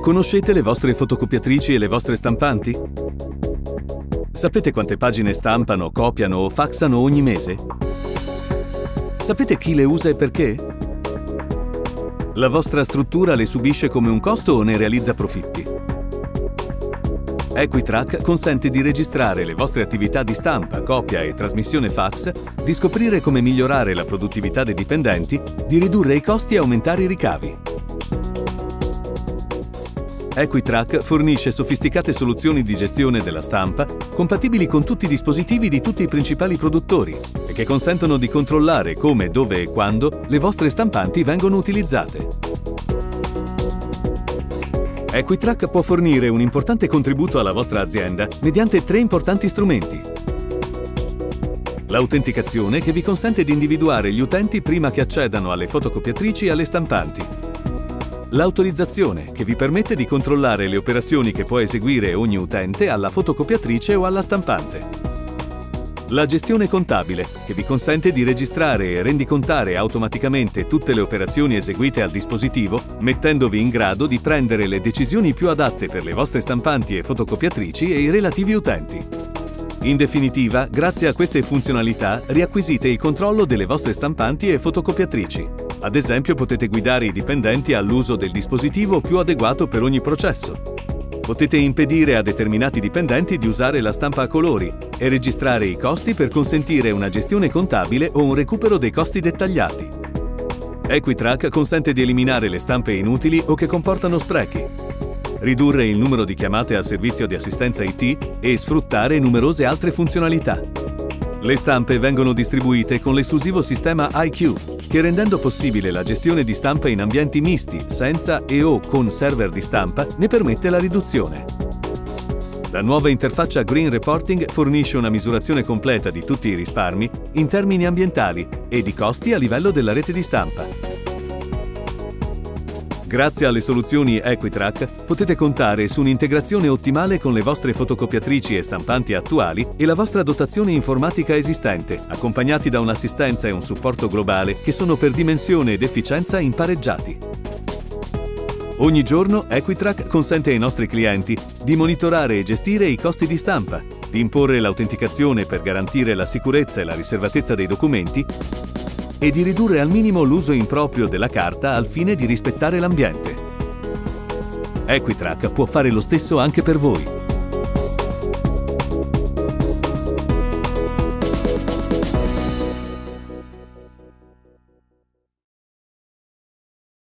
Conoscete le vostre fotocopiatrici e le vostre stampanti? Sapete quante pagine stampano, copiano o faxano ogni mese? Sapete chi le usa e perché? La vostra struttura le subisce come un costo o ne realizza profitti? Equitrack consente di registrare le vostre attività di stampa, copia e trasmissione fax, di scoprire come migliorare la produttività dei dipendenti, di ridurre i costi e aumentare i ricavi. Equitrack fornisce sofisticate soluzioni di gestione della stampa compatibili con tutti i dispositivi di tutti i principali produttori e che consentono di controllare come, dove e quando le vostre stampanti vengono utilizzate. Equitrack può fornire un importante contributo alla vostra azienda mediante tre importanti strumenti. L'autenticazione che vi consente di individuare gli utenti prima che accedano alle fotocopiatrici e alle stampanti l'autorizzazione che vi permette di controllare le operazioni che può eseguire ogni utente alla fotocopiatrice o alla stampante. La gestione contabile, che vi consente di registrare e rendicontare automaticamente tutte le operazioni eseguite al dispositivo, mettendovi in grado di prendere le decisioni più adatte per le vostre stampanti e fotocopiatrici e i relativi utenti. In definitiva, grazie a queste funzionalità riacquisite il controllo delle vostre stampanti e fotocopiatrici. Ad esempio potete guidare i dipendenti all'uso del dispositivo più adeguato per ogni processo. Potete impedire a determinati dipendenti di usare la stampa a colori e registrare i costi per consentire una gestione contabile o un recupero dei costi dettagliati. Equitrack consente di eliminare le stampe inutili o che comportano sprechi, ridurre il numero di chiamate al servizio di assistenza IT e sfruttare numerose altre funzionalità. Le stampe vengono distribuite con l'esclusivo sistema IQ, che rendendo possibile la gestione di stampa in ambienti misti, senza e o con server di stampa, ne permette la riduzione. La nuova interfaccia Green Reporting fornisce una misurazione completa di tutti i risparmi in termini ambientali e di costi a livello della rete di stampa. Grazie alle soluzioni Equitrack potete contare su un'integrazione ottimale con le vostre fotocopiatrici e stampanti attuali e la vostra dotazione informatica esistente, accompagnati da un'assistenza e un supporto globale che sono per dimensione ed efficienza impareggiati. Ogni giorno Equitrack consente ai nostri clienti di monitorare e gestire i costi di stampa, di imporre l'autenticazione per garantire la sicurezza e la riservatezza dei documenti e di ridurre al minimo l'uso improprio della carta al fine di rispettare l'ambiente. Equitrack può fare lo stesso anche per voi.